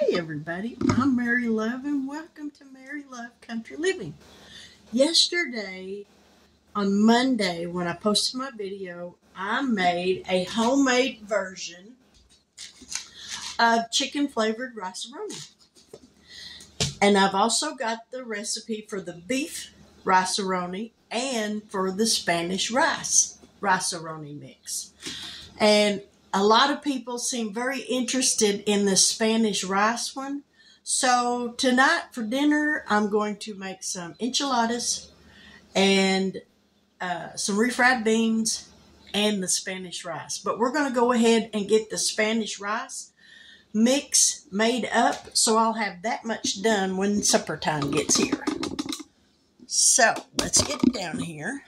Hey everybody, I'm Mary Love and welcome to Mary Love Country Living. Yesterday, on Monday, when I posted my video, I made a homemade version of chicken flavored rice-a-roni. And I've also got the recipe for the beef rice-a-roni and for the Spanish rice rice-a-roni mix. And a lot of people seem very interested in the Spanish rice one. So tonight for dinner, I'm going to make some enchiladas and uh, some refried beans and the Spanish rice. But we're going to go ahead and get the Spanish rice mix made up so I'll have that much done when supper time gets here. So let's get down here.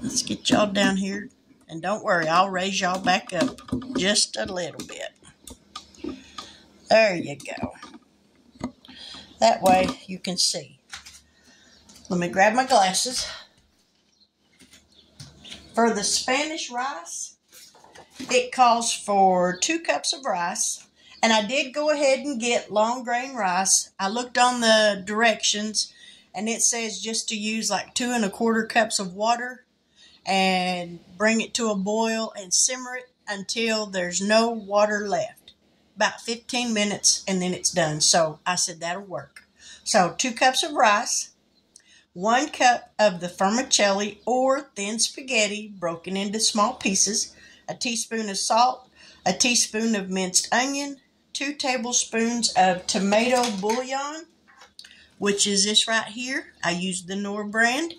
Let's get y'all down here and don't worry, I'll raise y'all back up just a little bit. There you go. That way you can see. Let me grab my glasses. For the Spanish rice, it calls for two cups of rice. And I did go ahead and get long grain rice. I looked on the directions and it says just to use like two and a quarter cups of water and bring it to a boil and simmer it until there's no water left. About 15 minutes and then it's done. So I said that'll work. So two cups of rice, one cup of the vermicelli or thin spaghetti broken into small pieces, a teaspoon of salt, a teaspoon of minced onion, two tablespoons of tomato bouillon, which is this right here. I use the Knorr brand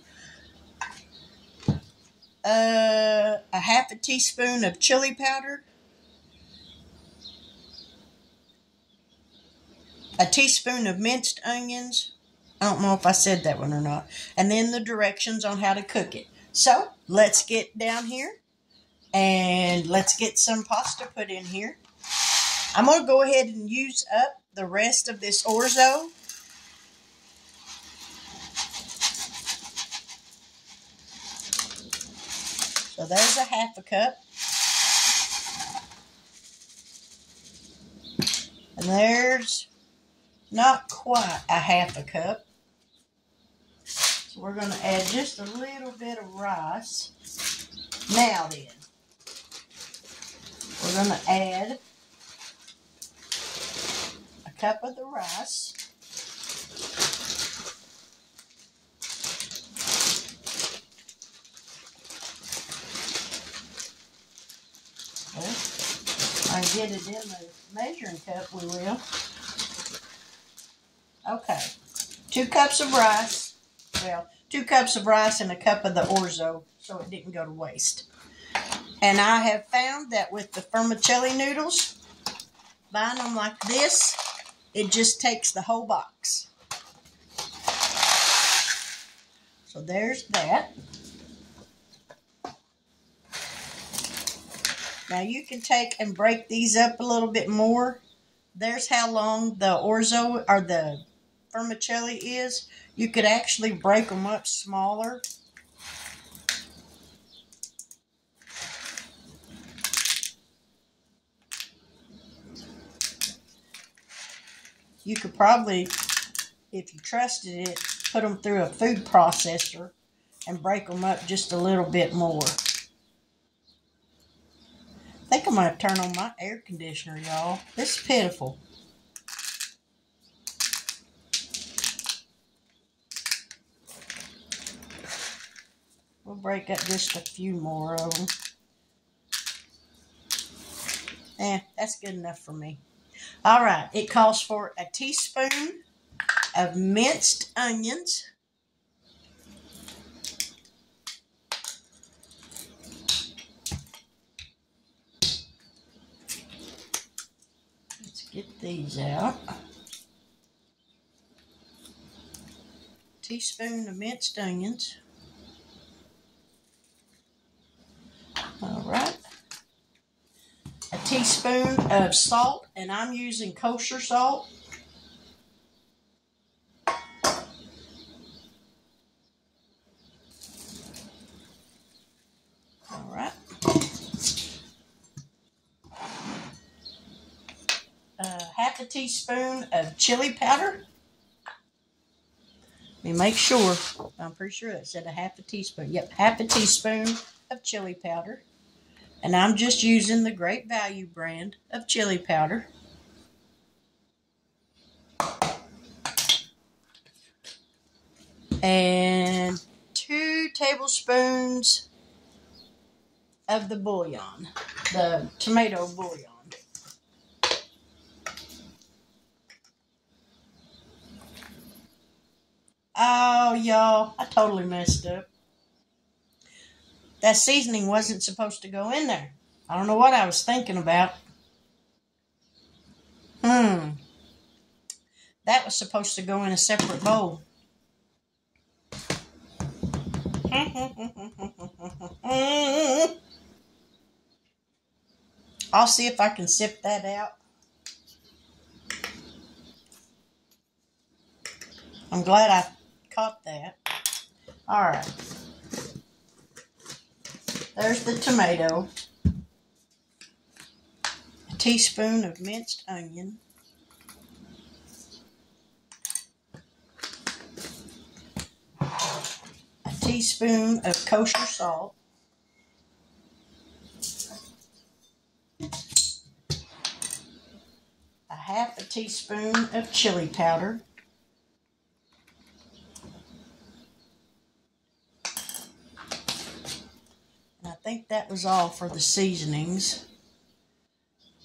uh, a half a teaspoon of chili powder, a teaspoon of minced onions. I don't know if I said that one or not. And then the directions on how to cook it. So let's get down here and let's get some pasta put in here. I'm going to go ahead and use up the rest of this orzo So there's a half a cup. And there's not quite a half a cup. So we're going to add just a little bit of rice. Now then, we're going to add a cup of the rice. Get it in the measuring cup, we will. Okay. Two cups of rice. Well, two cups of rice and a cup of the orzo so it didn't go to waste. And I have found that with the vermicelli noodles, buying them like this, it just takes the whole box. So there's that. Now you can take and break these up a little bit more. There's how long the orzo or the vermicelli is. You could actually break them up smaller. You could probably, if you trusted it, put them through a food processor and break them up just a little bit more. I'm going to turn on my air conditioner, y'all. This is pitiful. We'll break up just a few more of them. Eh, that's good enough for me. All right, it calls for a teaspoon of minced onions. get these out. Teaspoon of minced onions. All right. A teaspoon of salt, and I'm using kosher salt. half a teaspoon of chili powder. Let me make sure. I'm pretty sure it said a half a teaspoon. Yep, half a teaspoon of chili powder. And I'm just using the Great Value brand of chili powder. And two tablespoons of the bouillon, the tomato bouillon. Oh, y'all, I totally messed up. That seasoning wasn't supposed to go in there. I don't know what I was thinking about. Hmm. That was supposed to go in a separate bowl. I'll see if I can sift that out. I'm glad I that. All right. There's the tomato. A teaspoon of minced onion. A teaspoon of kosher salt. A half a teaspoon of chili powder. Think that was all for the seasonings.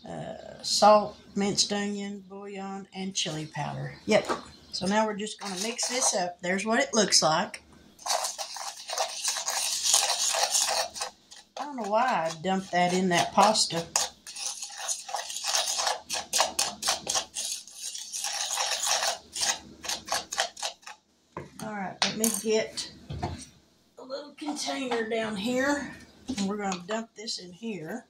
Uh, salt, minced onion, bouillon, and chili powder. Yep. So now we're just going to mix this up. There's what it looks like. I don't know why I dumped that in that pasta. Alright, let me get a little container down here. And we're going to dump this in here.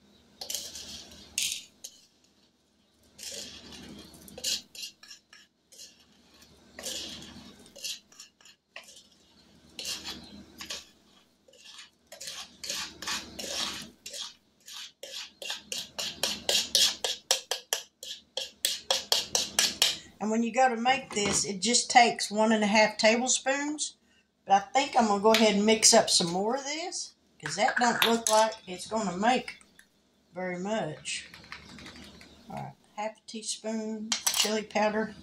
And when you go to make this, it just takes one and a half tablespoons. But I think I'm going to go ahead and mix up some more of this because that don't look like it's going to make very much. All right, half a teaspoon chili powder.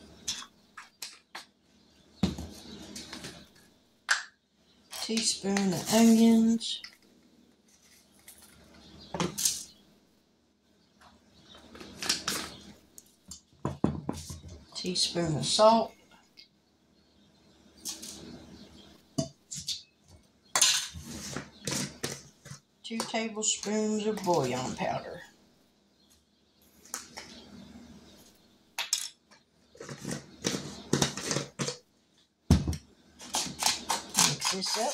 Teaspoon of onions. Teaspoon of salt. Two tablespoons of bouillon powder. Mix this up.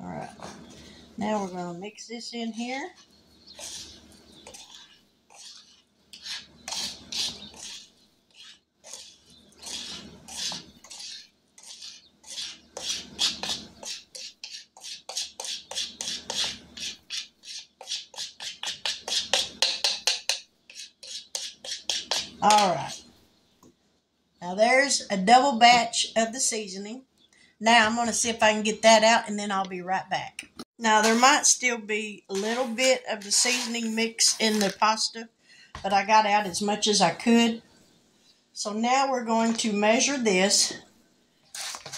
All right. Now we're going to mix this in here. All right. Now there's a double batch of the seasoning. Now I'm going to see if I can get that out and then I'll be right back. Now there might still be a little bit of the seasoning mix in the pasta, but I got out as much as I could. So now we're going to measure this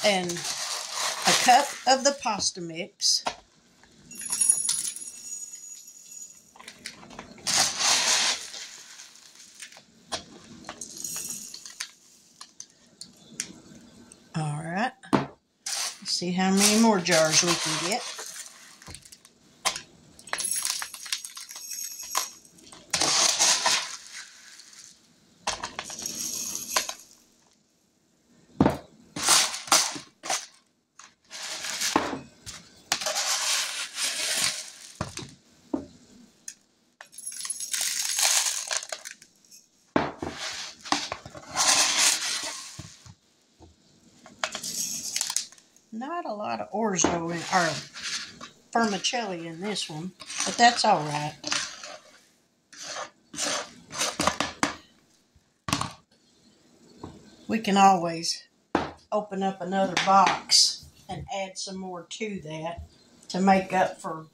and a cup of the pasta mix. See how many more jars we can get. Vermicelli in this one, but that's all right. We can always open up another box and add some more to that to make up for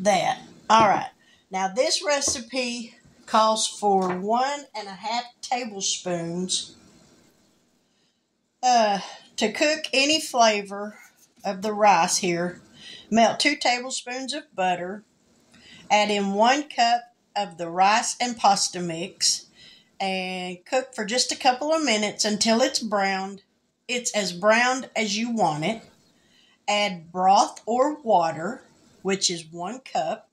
that. All right. Now this recipe calls for one and a half tablespoons uh, to cook any flavor of the rice here. Melt two tablespoons of butter. Add in one cup of the rice and pasta mix and cook for just a couple of minutes until it's browned. It's as browned as you want it. Add broth or water, which is one cup.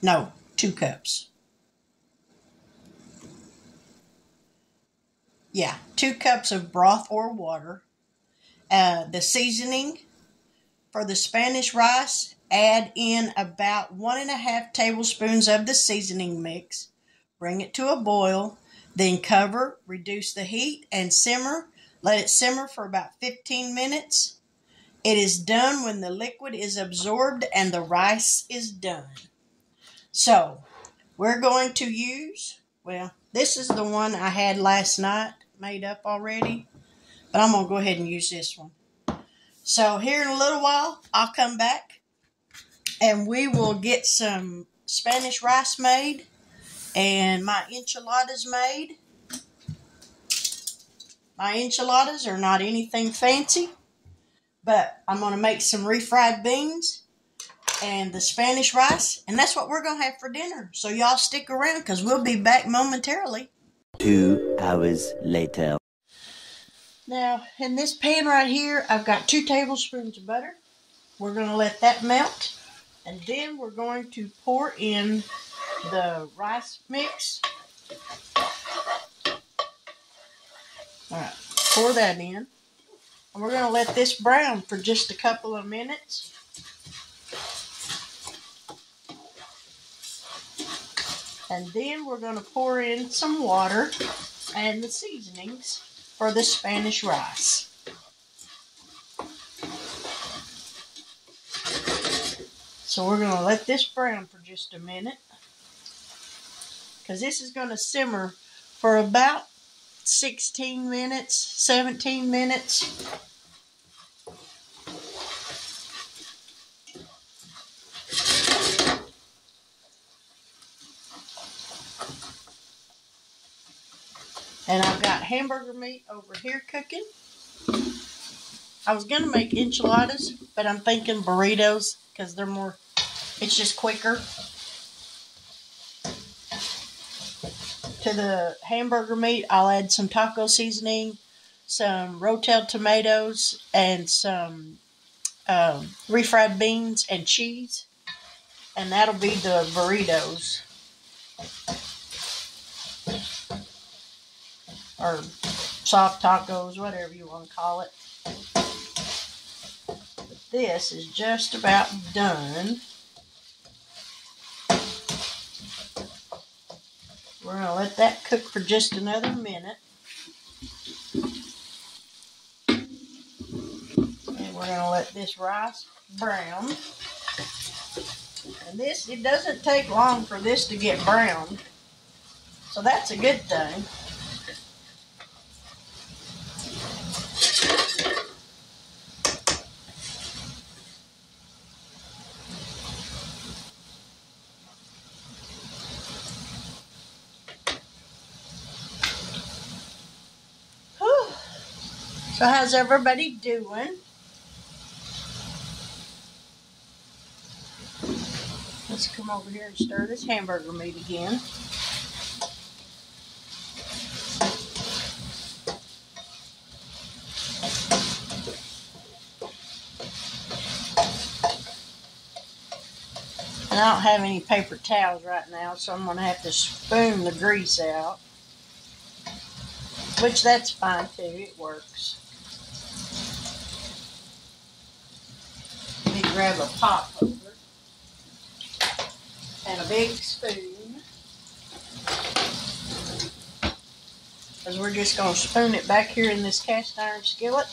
No, two cups. Yeah, two cups of broth or water. Uh, the seasoning for the Spanish rice, add in about one and a half tablespoons of the seasoning mix. Bring it to a boil, then cover, reduce the heat, and simmer. Let it simmer for about 15 minutes. It is done when the liquid is absorbed and the rice is done. So, we're going to use, well, this is the one I had last night made up already, but I'm going to go ahead and use this one. So, here in a little while, I'll come back and we will get some Spanish rice made and my enchiladas made. My enchiladas are not anything fancy, but I'm going to make some refried beans and the Spanish rice, and that's what we're going to have for dinner. So y'all stick around because we'll be back momentarily. Two hours later. Now, in this pan right here, I've got two tablespoons of butter. We're going to let that melt, and then we're going to pour in the rice mix. All right, pour that in. And we're going to let this brown for just a couple of minutes. And then we're going to pour in some water and the seasonings for the Spanish rice. So we're going to let this brown for just a minute. Because this is going to simmer for about 16 minutes, 17 minutes. And I've got hamburger meat over here cooking. I was going to make enchiladas, but I'm thinking burritos because they're more, it's just quicker. To the hamburger meat, I'll add some taco seasoning, some rotel tomatoes, and some um, refried beans and cheese. And that'll be the burritos. Or soft tacos, whatever you want to call it. This is just about done. We're going to let that cook for just another minute. And we're going to let this rice brown. And this, it doesn't take long for this to get brown. So that's a good thing. So how's everybody doing? Let's come over here and stir this hamburger meat again. And I don't have any paper towels right now, so I'm going to have to spoon the grease out. Which that's fine too, it works. grab a pot holder and a big spoon. Because we're just going to spoon it back here in this cast iron skillet.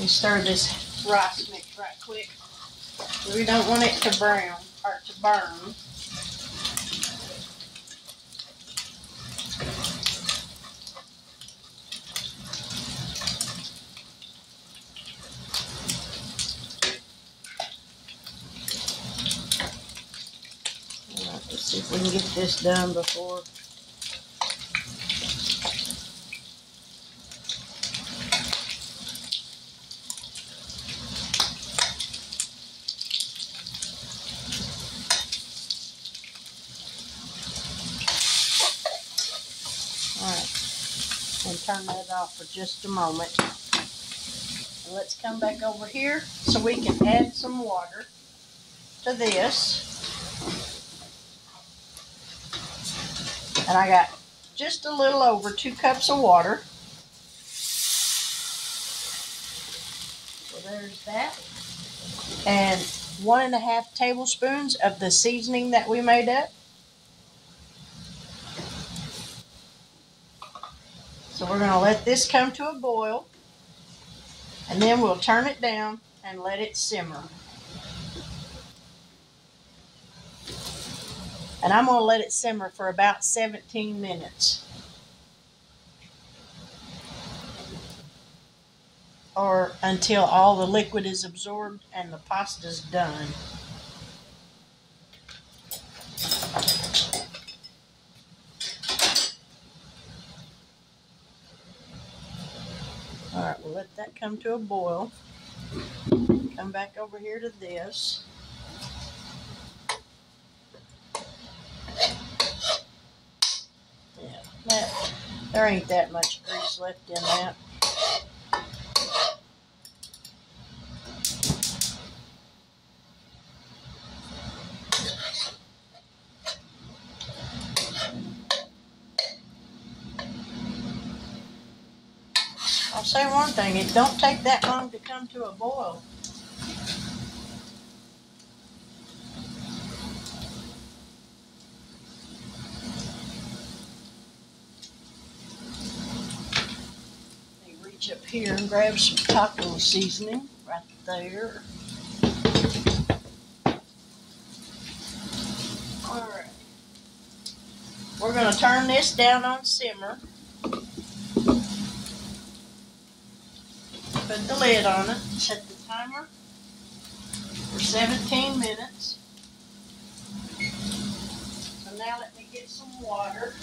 You stir this rice mix right quick. We don't want it to brown or to burn. We can get this done before and turn that off for just a moment. And let's come back over here so we can add some water to this. And I got just a little over two cups of water. So there's that. And one and a half tablespoons of the seasoning that we made up. So we're going to let this come to a boil. And then we'll turn it down and let it simmer. And I'm going to let it simmer for about 17 minutes. Or until all the liquid is absorbed and the pasta is done. All right, we'll let that come to a boil. Come back over here to this. Yeah, that, there ain't that much grease left in that. I'll say one thing, it don't take that long to come to a boil. Let me reach up here and grab some taco seasoning right there. Alright. We're gonna turn this down on simmer. put the lid on it, set the timer for 17 minutes. So now let me get some water.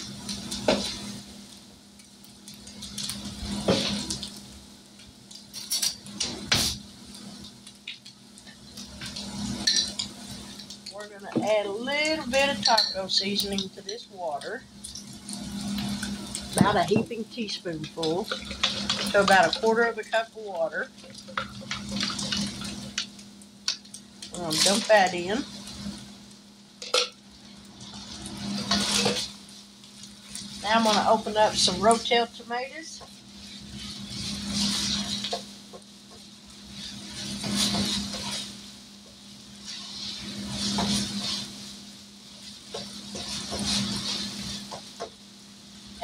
We're going to add a little bit of taco seasoning to this water. About a heaping teaspoonful So about a quarter of a cup of water. Um, dump that in. Now I'm going to open up some Rotel tomatoes.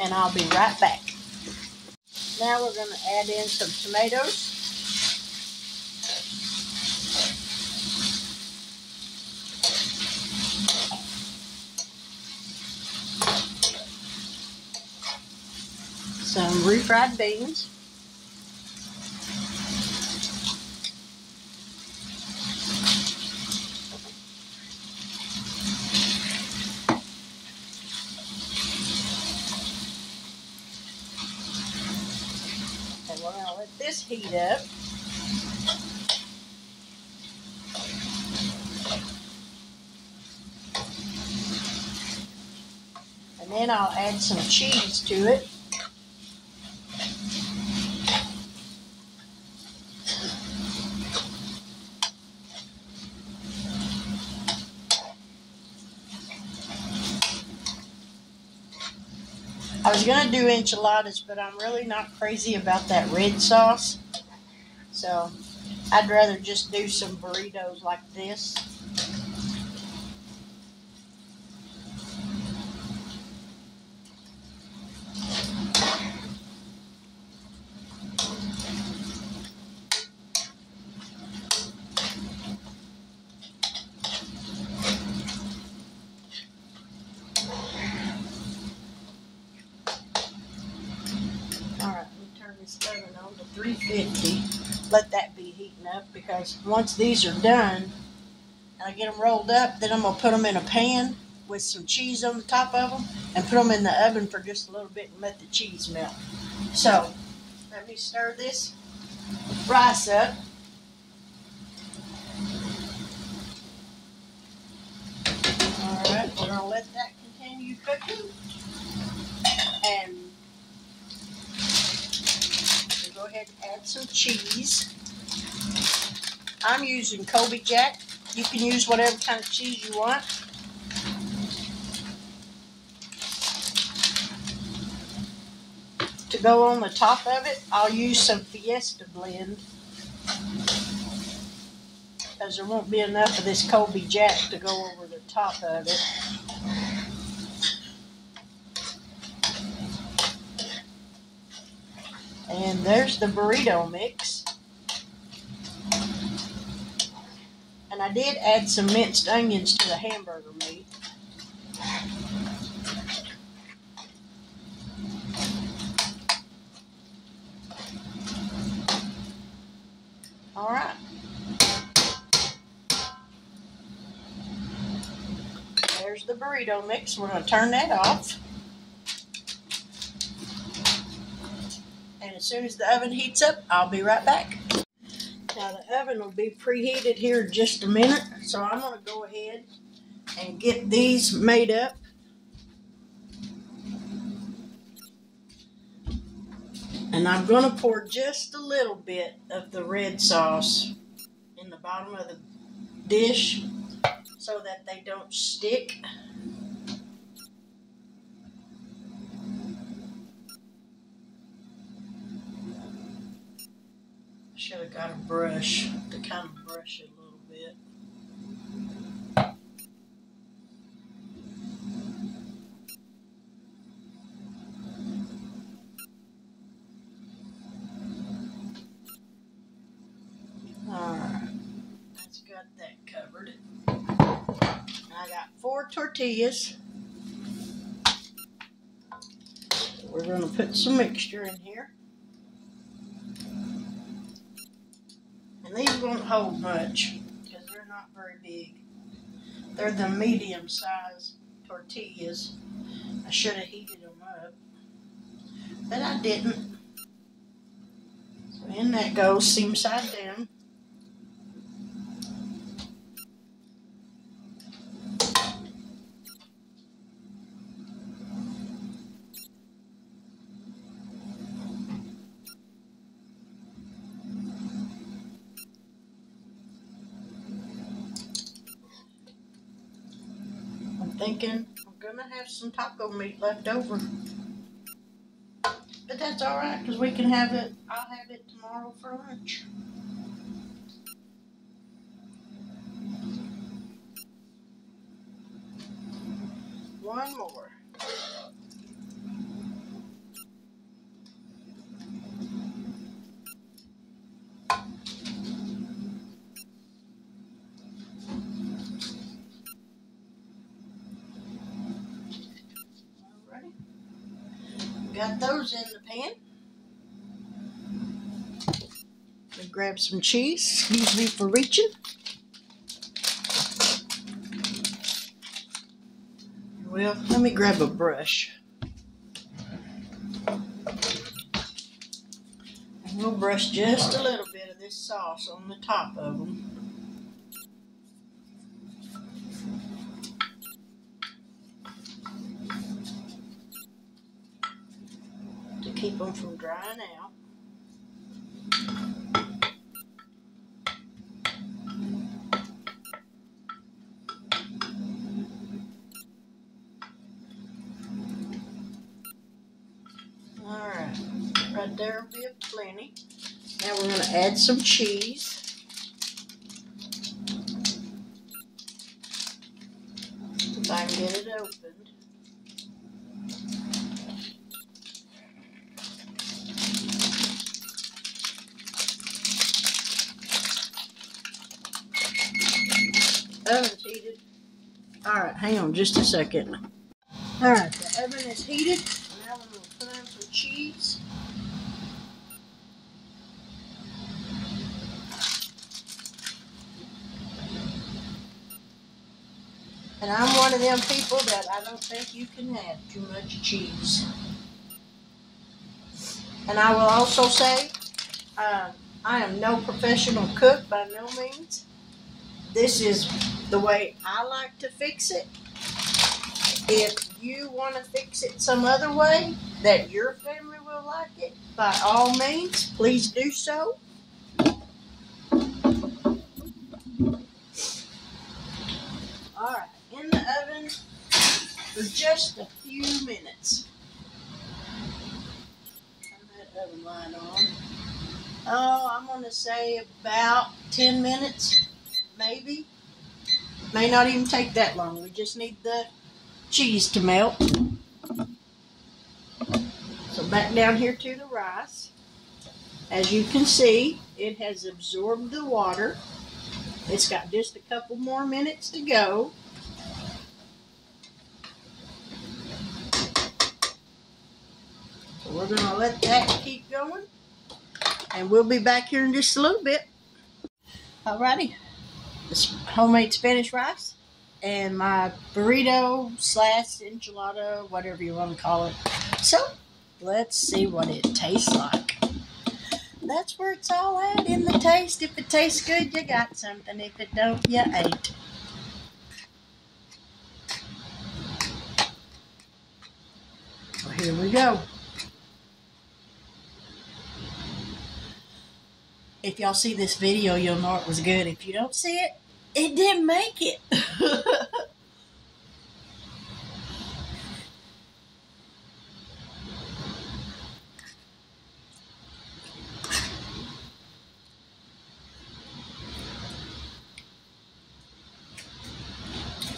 And I'll be right back. Now we're going to add in some tomatoes. Some refried beans. And we're going to let this heat up. And then I'll add some cheese to it. Do enchiladas, but I'm really not crazy about that red sauce. So I'd rather just do some burritos like this. 450. Let that be heating up because once these are done and I get them rolled up, then I'm going to put them in a pan with some cheese on the top of them and put them in the oven for just a little bit and let the cheese melt. So, let me stir this rice up. Alright, we're going to let that continue cooking. And we'll go ahead and add some cheese. I'm using Colby Jack. You can use whatever kind of cheese you want. To go on the top of it, I'll use some Fiesta blend. Because there won't be enough of this Colby Jack to go over the top of it. And there's the burrito mix. And I did add some minced onions to the hamburger meat. All right. There's the burrito mix. We're going to turn that off. As soon as the oven heats up, I'll be right back. Now the oven will be preheated here in just a minute. So I'm going to go ahead and get these made up. And I'm going to pour just a little bit of the red sauce in the bottom of the dish so that they don't stick. Should have got a brush to kind of brush it a little bit. Alright, that's got that covered. I got four tortillas. We're going to put some mixture in here. And won't hold much because they're not very big. They're the medium size tortillas. I should have heated them up, but I didn't. So in that goes, seam side down. Thinking I'm gonna have some taco meat left over. But that's alright, because we can have it, I'll have it tomorrow for lunch. One more. Got those in the pan. We grab some cheese. Excuse me for reaching. Well, let me grab a brush. And we'll brush just a little bit of this sauce on the top of them. Keep them from drying out. Alright, right there will be plenty. Now we're going to add some cheese. If I can get it opened. Hang on just a second. Alright, the oven is heated. Now we're going to put in some cheese. And I'm one of them people that I don't think you can have too much cheese. And I will also say, uh, I am no professional cook by no means. This is the way I like to fix it. If you want to fix it some other way that your family will like it, by all means, please do so. All right, in the oven for just a few minutes. Turn that oven light on. Oh, I'm going to say about 10 minutes, maybe. May not even take that long. We just need the cheese to melt. So back down here to the rice. As you can see, it has absorbed the water. It's got just a couple more minutes to go. So we're going to let that keep going. And we'll be back here in just a little bit. Alrighty. This homemade Spanish rice and my burrito slash enchilada, whatever you want to call it. So let's see what it tastes like. That's where it's all at in the taste. If it tastes good, you got something. If it don't, you ain't. Well, here we go. If y'all see this video, you'll know it was good. If you don't see it, it didn't make it.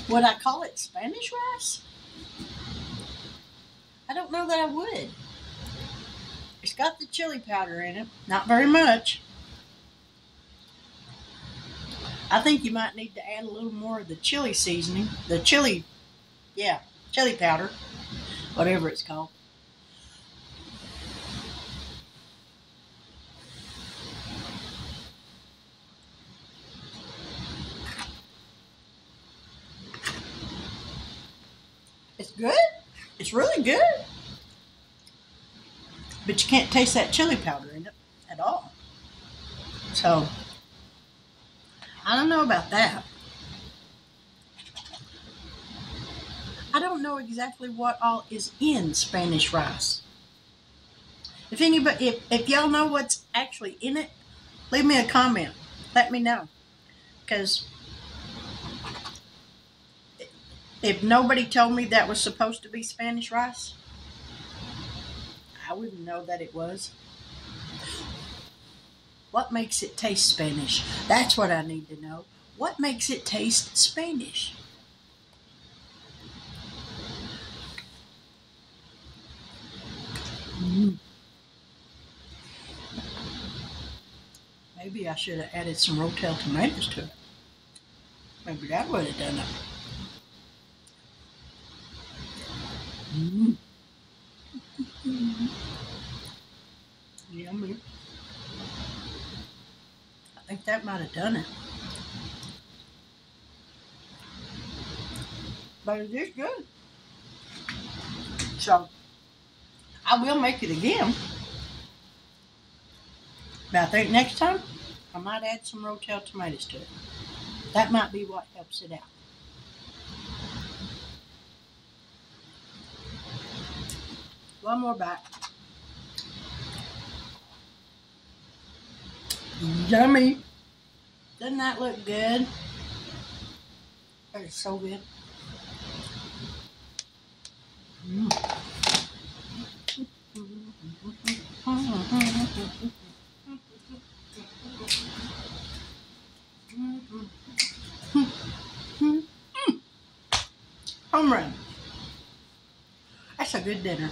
would I call it Spanish rice? I don't know that I would. It's got the chili powder in it, not very much. I think you might need to add a little more of the chili seasoning, the chili, yeah, chili powder, whatever it's called. It's good. It's really good. But you can't taste that chili powder in it at all. So, I don't know about that. I don't know exactly what all is in Spanish rice. If anybody, if, if y'all know what's actually in it, leave me a comment. Let me know. Because if nobody told me that was supposed to be Spanish rice, I wouldn't know that it was. What makes it taste Spanish? That's what I need to know. What makes it taste Spanish? Mm. Maybe I should have added some Rotel tomatoes to it. Maybe that would have done it. Mm. Yummy. I think that might have done it. But it is good. So, I will make it again. But I think next time, I might add some Rotel tomatoes to it. That might be what helps it out. One more bite. Yummy. Doesn't that look good? That is so good. Mm. Home run. That's a good dinner.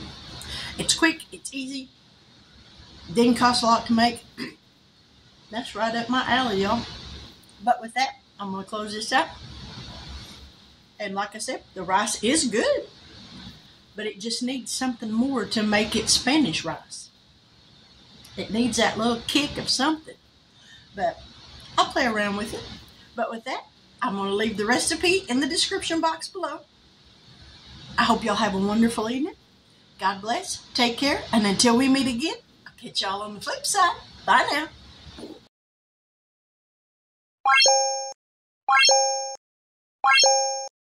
It's quick, it's easy, didn't cost a lot to make. That's right up my alley, y'all. But with that, I'm going to close this up. And like I said, the rice is good, but it just needs something more to make it Spanish rice. It needs that little kick of something. But I'll play around with it. But with that, I'm going to leave the recipe in the description box below. I hope y'all have a wonderful evening. God bless. Take care. And until we meet again, I'll catch y'all on the flip side. Bye now. バシッ!